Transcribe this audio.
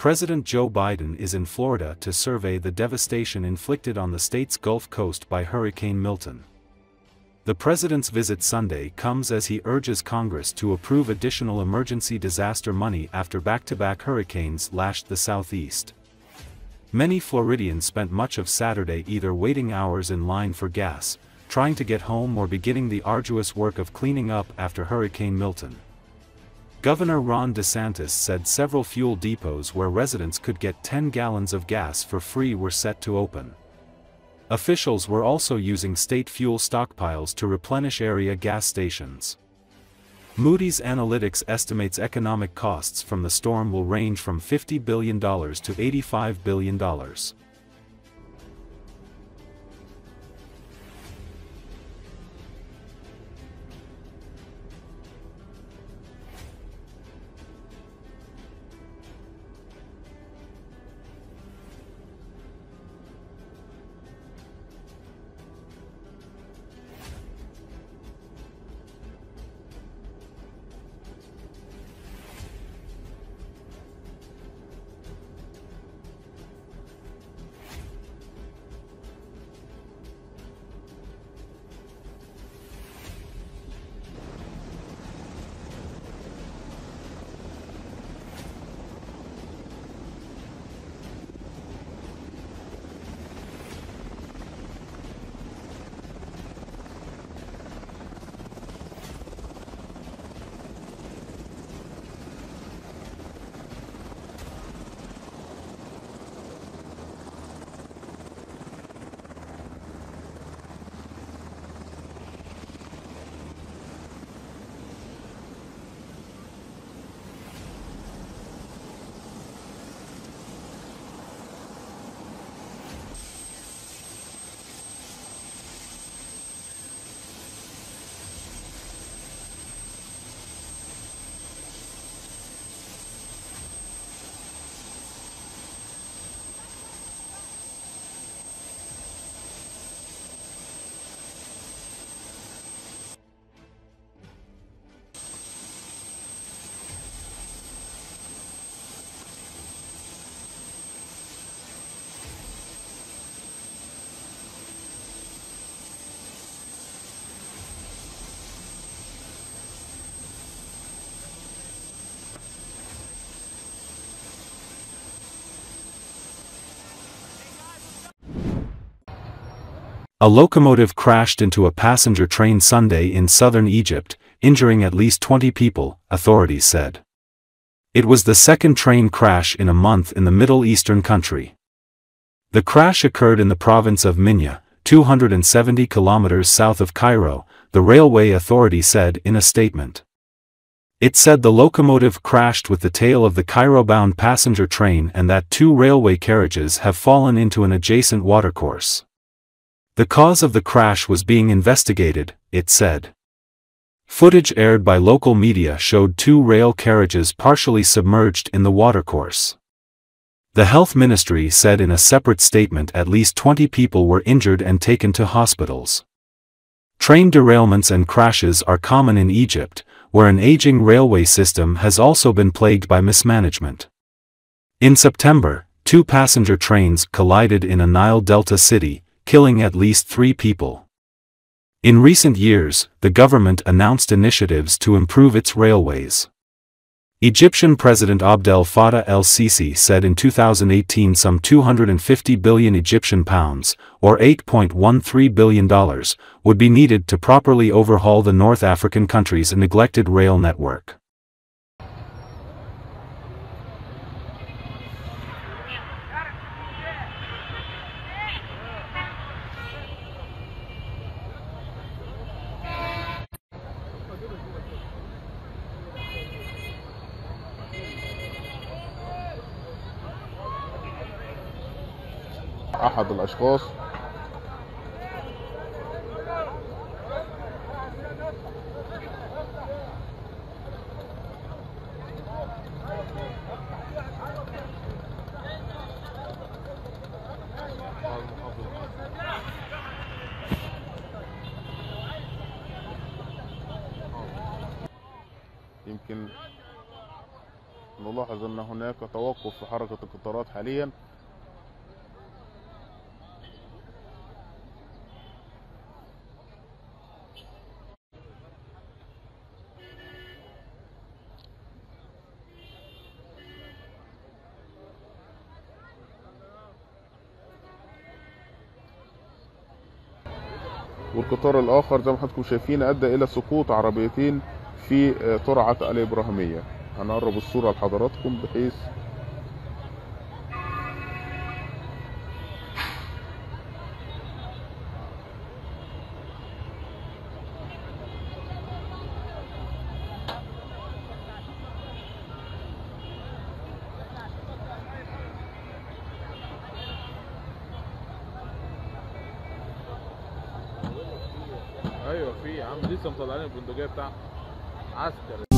President Joe Biden is in Florida to survey the devastation inflicted on the state's Gulf Coast by Hurricane Milton. The president's visit Sunday comes as he urges Congress to approve additional emergency disaster money after back-to-back hurricanes lashed the southeast. Many Floridians spent much of Saturday either waiting hours in line for gas, trying to get home or beginning the arduous work of cleaning up after Hurricane Milton. Governor Ron DeSantis said several fuel depots where residents could get 10 gallons of gas for free were set to open. Officials were also using state fuel stockpiles to replenish area gas stations. Moody's Analytics estimates economic costs from the storm will range from $50 billion to $85 billion. A locomotive crashed into a passenger train Sunday in southern Egypt, injuring at least 20 people, authorities said. It was the second train crash in a month in the Middle Eastern country. The crash occurred in the province of Minya, 270 kilometers south of Cairo, the railway authority said in a statement. It said the locomotive crashed with the tail of the Cairo-bound passenger train and that two railway carriages have fallen into an adjacent watercourse. The cause of the crash was being investigated, it said. Footage aired by local media showed two rail carriages partially submerged in the watercourse. The health ministry said in a separate statement at least 20 people were injured and taken to hospitals. Train derailments and crashes are common in Egypt, where an aging railway system has also been plagued by mismanagement. In September, two passenger trains collided in a Nile Delta city, killing at least three people. In recent years, the government announced initiatives to improve its railways. Egyptian President Abdel Fattah el-Sisi said in 2018 some 250 billion Egyptian pounds, or $8.13 billion, would be needed to properly overhaul the North African country's neglected rail network. أحد الأشخاص. يمكن نلاحظ أن هناك توقف في حركة القطارات حاليا. والقطار الآخر زي ما حضراتكم شايفين أدى إلى سقوط عربيتين في آه، ترعة الإبراهيمية. هنقرب الصورة لحضراتكم بحيث أيوه في يا عم لسه مطلعين البندقية بتاعته عسكر.